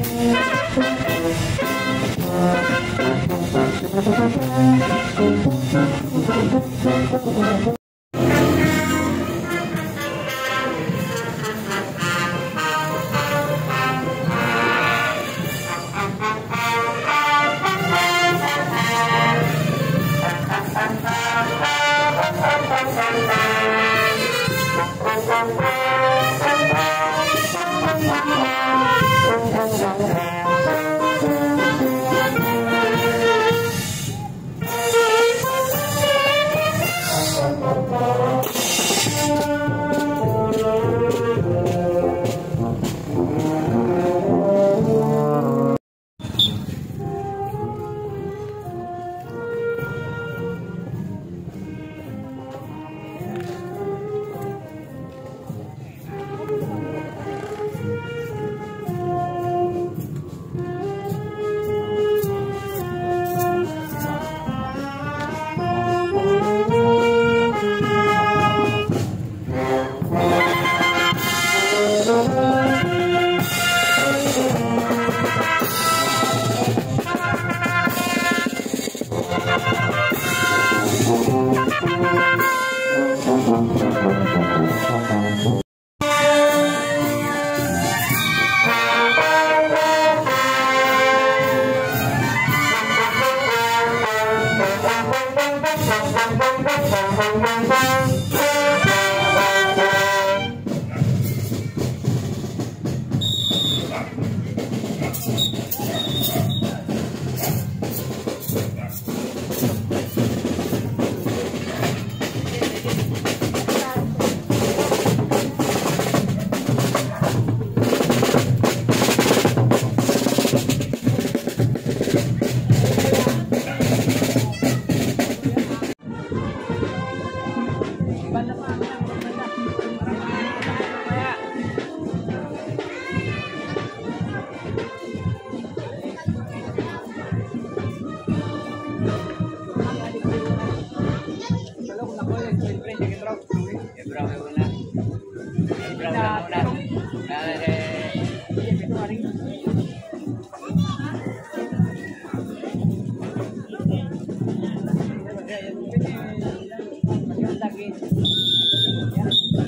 Thank you. Thank Yeah.